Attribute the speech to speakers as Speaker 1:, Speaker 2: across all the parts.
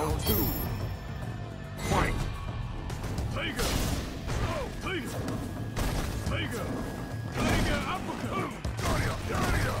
Speaker 1: Round two. Fight!
Speaker 2: Tiger! Tiger! Tiger! Tiger uppercut! Tiger! Tiger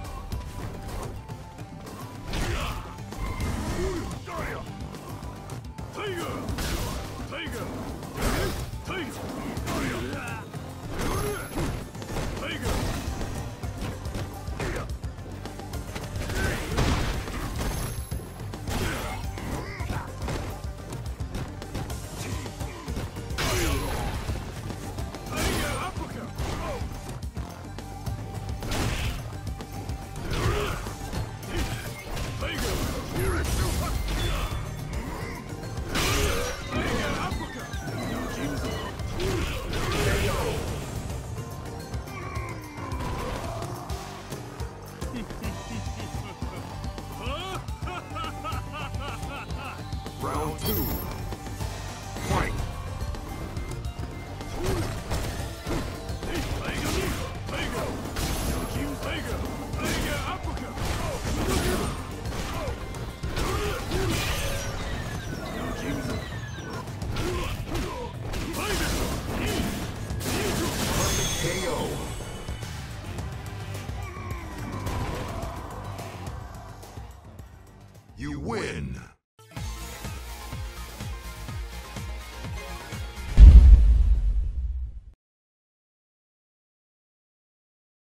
Speaker 1: You win!